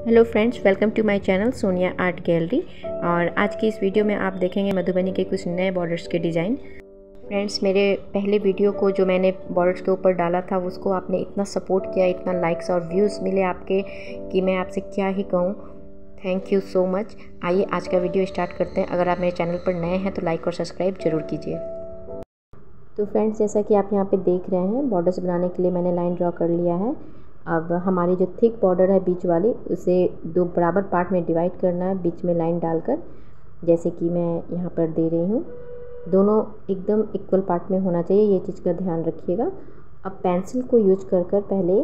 Hello friends welcome to my channel Sonia art gallery और आज की इस वीडियो में आप देखेंगे मधुबनी के कुछ नए बॉर्डर्स के डिज़ाइन फ्रेंड्स मेरे पहले वीडियो को जो मैंने बॉर्डर्स के ऊपर डाला था, उसको आपने इतना सपोर्ट किया, इतना लाइक्स और व्यूज़ मिले आपके कि मैं आपसे क्या ही कहूँ। थैंक यू सो मच आइए आज का वीडियो स्टार्ट करते हैं। अगर आप मेरे चैनल पर नए हैं तो लाइक और सब्सक्राइब ज़रूर कीजिए। तो फ्रेंड्स जैसा कि आप यहाँ पे देख रहे हैं बॉर्डर्स बनाने के लिए मैंने लाइन ड्रॉ कर लिया है। अब हमारी जो थिक बॉर्डर है बीच वाली, उसे दो बराबर पार्ट में डिवाइड करना है, बीच में लाइन डालकर, जैसे कि मैं यहाँ पर दे रही हूँ। दोनों एकदम इक्वल पार्ट में होना चाहिए, ये चीज़ का ध्यान रखिएगा। अब पेंसिल को यूज़ कर कर पहले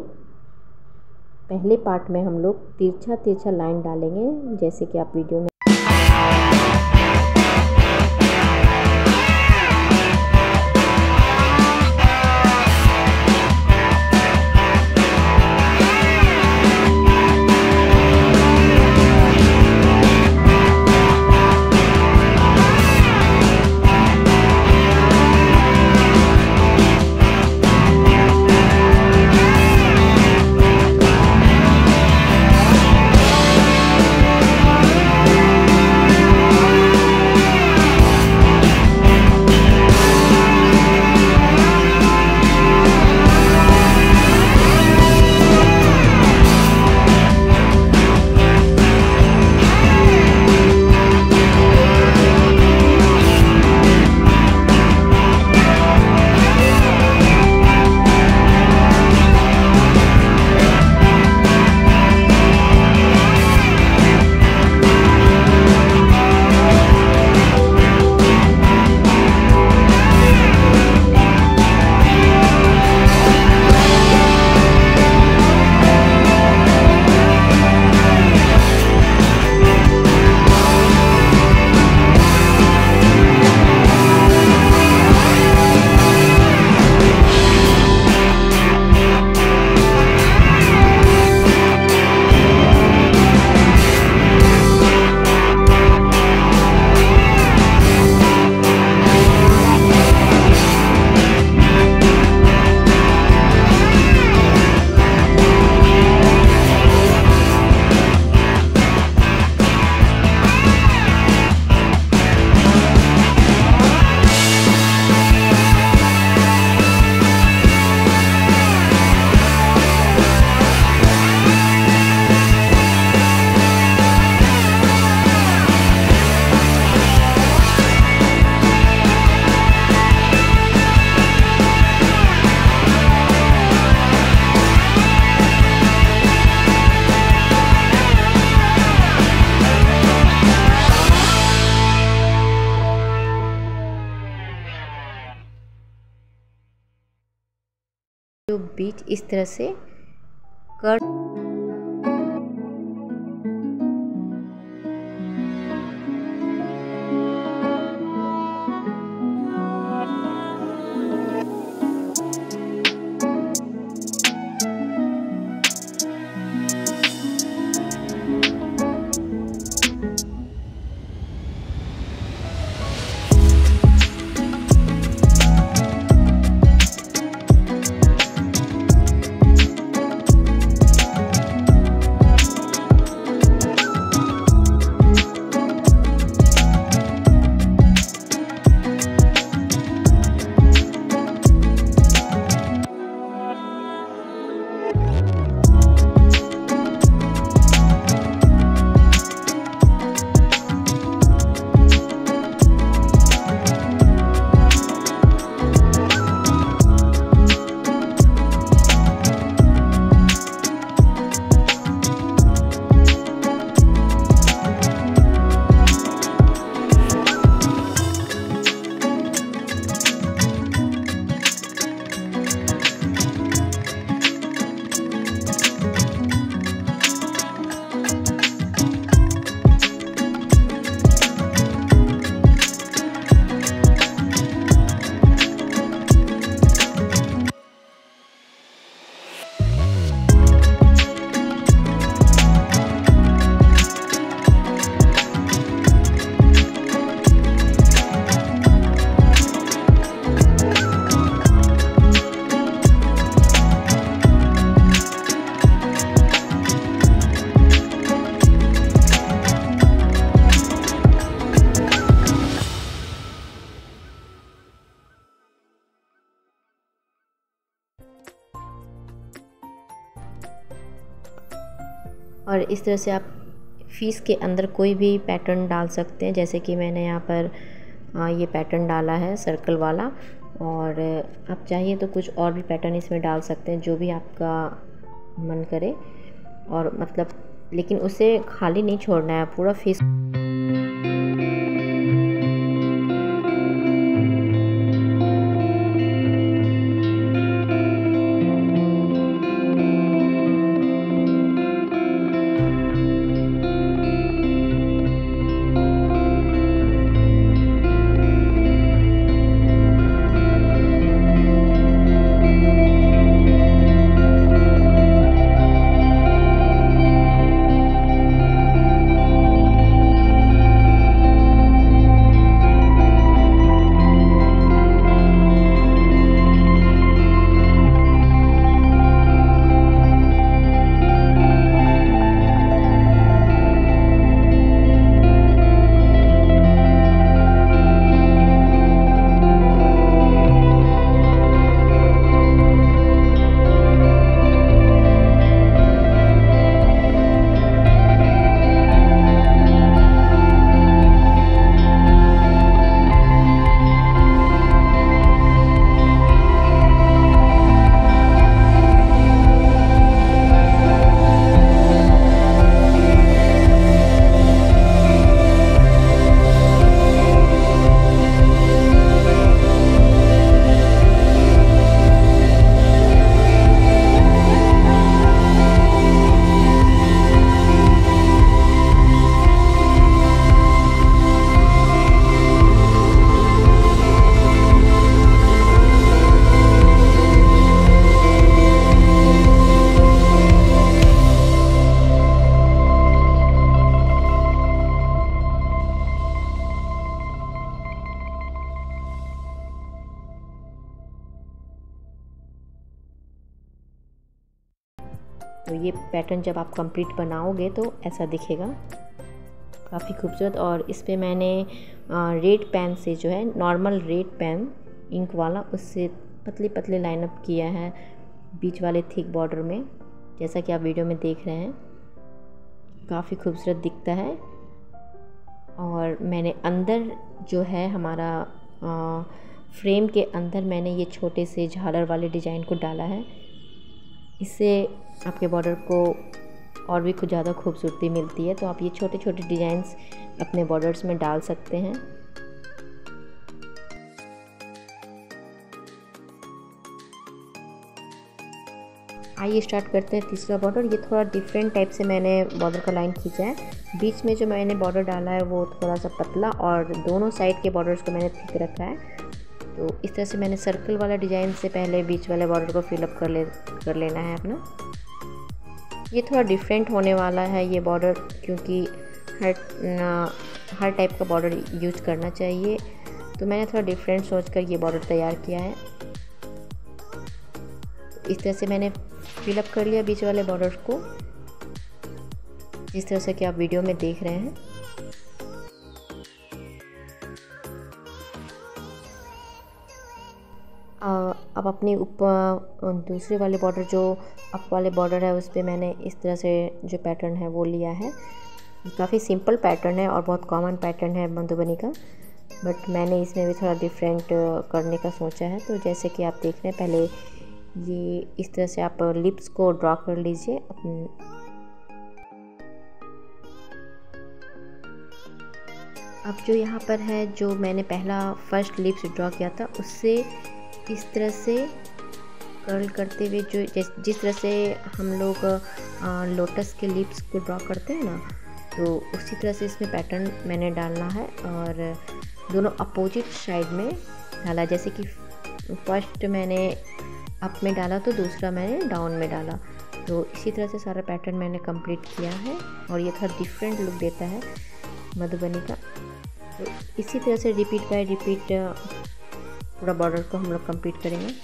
पहले पार्ट में हम लोग तिरछा तिरछा लाइन डालेंगे, जैसे कि आप वीडियो में इस तरह से कट इस तरह से आप फ़ीस के अंदर कोई भी पैटर्न डाल सकते हैं। जैसे कि मैंने यहाँ पर ये पैटर्न डाला है सर्कल वाला। और आप चाहिए तो कुछ और भी पैटर्न इसमें डाल सकते हैं, जो भी आपका मन करे। और मतलब लेकिन उसे खाली नहीं छोड़ना है, पूरा फेस ये पैटर्न जब आप कंप्लीट बनाओगे तो ऐसा दिखेगा। काफ़ी खूबसूरत और इस पर मैंने रेड पेन से जो है नॉर्मल रेड पेन इंक वाला उससे पतले पतले लाइनअप किया है बीच वाले थिक बॉर्डर में जैसा कि आप वीडियो में देख रहे हैं। काफ़ी खूबसूरत दिखता है और मैंने अंदर जो है हमारा आ, फ्रेम के अंदर मैंने ये छोटे से झालर वाले डिज़ाइन को डाला है। इससे आपके बॉर्डर को और भी कुछ ज़्यादा खूबसूरती मिलती है तो आप ये छोटे छोटे डिज़ाइंस अपने बॉर्डर्स में डाल सकते हैं। आइए स्टार्ट करते हैं तीसरा बॉर्डर ये थोड़ा डिफरेंट टाइप से मैंने बॉर्डर का लाइन खींचा है। बीच में जो मैंने बॉर्डर डाला है, वो थोड़ा सा पतला और दोनों साइड के बॉर्डर्स को मैंने थिक रखा है। तो इस तरह से मैंने सर्कल वाला डिज़ाइन से पहले बीच वाले बॉर्डर को फिलअप कर ले, कर लेना है अपना। ये थोड़ा डिफरेंट होने वाला है ये बॉर्डर क्योंकि हर हर टाइप का बॉर्डर यूज़ करना चाहिए। तो मैंने थोड़ा डिफरेंट सोच कर ये बॉर्डर तैयार किया है। इस तरह से मैंने फिलअप कर लिया बीच वाले बॉर्डर को। जिस तरह से कि आप वीडियो में देख रहे हैं। अब अपने ऊपर दूसरे वाले बॉर्डर जो अप वाले बॉर्डर है, उस पर मैंने इस तरह से जो पैटर्न है, वो लिया है। काफ़ी सिंपल पैटर्न है और बहुत कॉमन पैटर्न है मधुबनी का बट मैंने इसमें भी थोड़ा डिफरेंट करने का सोचा है। तो जैसे कि आप देख रहे हैं, पहले ये इस तरह से आप लिप्स को ड्रॉ कर लीजिए अब जो यहाँ पर है, जो मैंने पहला फ़र्स्ट लिप्स ड्रॉ किया था, उससे इस तरह से कर्ल करते हुए जो जिस तरह से हम लोग लोटस के लिप्स को ड्रॉ करते हैं ना तो उसी तरह से इसमें पैटर्न मैंने डालना है और दोनों अपोजिट साइड में डाला। जैसे कि फ़र्स्ट मैंने अप में डाला तो दूसरा मैंने डाउन में डाला। तो इसी तरह से सारा पैटर्न मैंने कंप्लीट किया है और ये थोड़ा डिफरेंट लुक देता है मधुबनी का। तो इसी तरह से रिपीट बाय रिपीट पूरा बॉर्डर को हम लोग कंप्लीट करेंगे।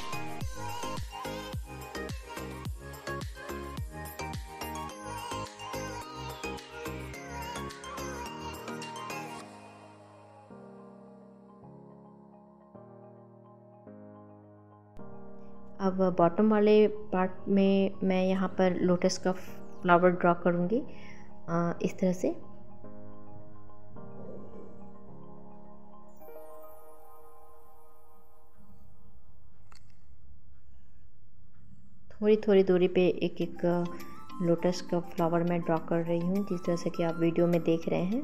अब बॉटम वाले पार्ट में मैं यहाँ पर लोटस का फ्लावर ड्रॉ करूँगी इस तरह से। थोड़ी थोड़ी दूरी पे एक एक लोटस का फ्लावर मैं ड्रॉ कर रही हूँ, जिस तरह से कि आप वीडियो में देख रहे हैं।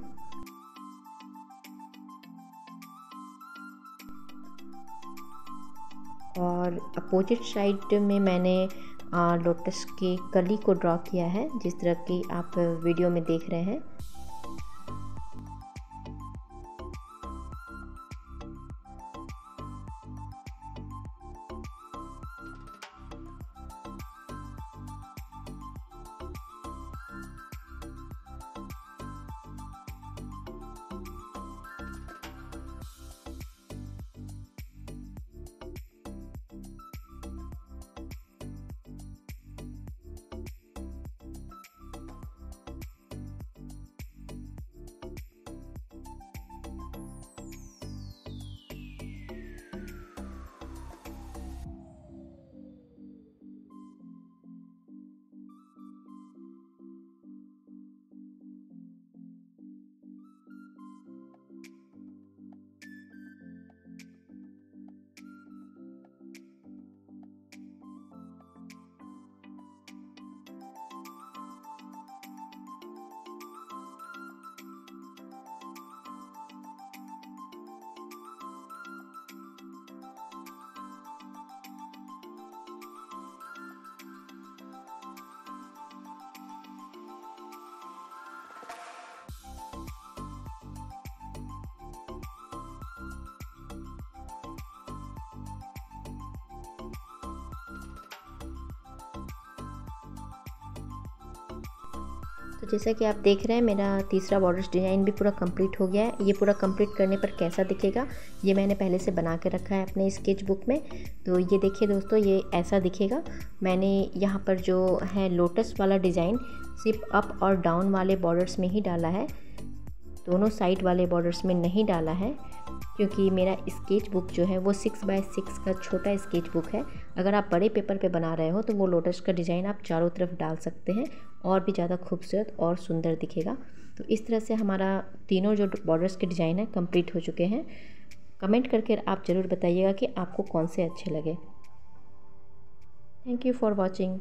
और अपोजिट साइड में मैंने लोटस की कली को ड्रॉ किया है, जिस तरह की आप वीडियो में देख रहे हैं। तो जैसा कि आप देख रहे हैं, मेरा तीसरा बॉर्डर डिज़ाइन भी पूरा कंप्लीट हो गया है। ये पूरा कंप्लीट करने पर कैसा दिखेगा, ये मैंने पहले से बना के रखा है अपने स्केच बुक में। तो ये देखिए दोस्तों, ये ऐसा दिखेगा। मैंने यहाँ पर जो है लोटस वाला डिज़ाइन सिर्फ़ अप और डाउन वाले बॉर्डर्स में ही डाला है। दोनों साइड वाले बॉर्डर्स में नहीं डाला है, क्योंकि मेरा स्केच बुक जो है वो सिक्स बाय सिक्स का छोटा स्केच बुक है। अगर आप बड़े पेपर पे बना रहे हो तो वो लोटस का डिज़ाइन आप चारों तरफ़ डाल सकते हैं और भी ज़्यादा खूबसूरत और सुंदर दिखेगा। तो इस तरह से हमारा तीनों जो बॉर्डर्स के डिज़ाइन है कंप्लीट हो चुके हैं। कमेंट करके आप ज़रूर बताइएगा कि आपको कौन से अच्छे लगे। Thank you for watching